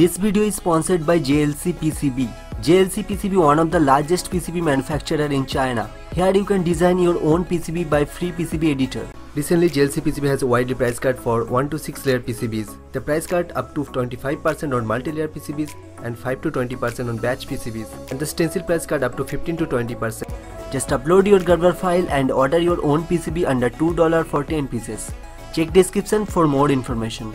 This video is sponsored by JLC PCB. JLC PCB one of the largest PCB manufacturer in China. Here you can design your own PCB by free PCB editor. Recently JLC PCB has a widely price cut for 1 to 6 layer PCBs. The price cut up to 25% on multi-layer PCBs and 5 to 20% on batch PCBs and the stencil price cut up to 15 to 20%. Just upload your Gerber file and order your own PCB under $2 for 10 pieces. Check description for more information.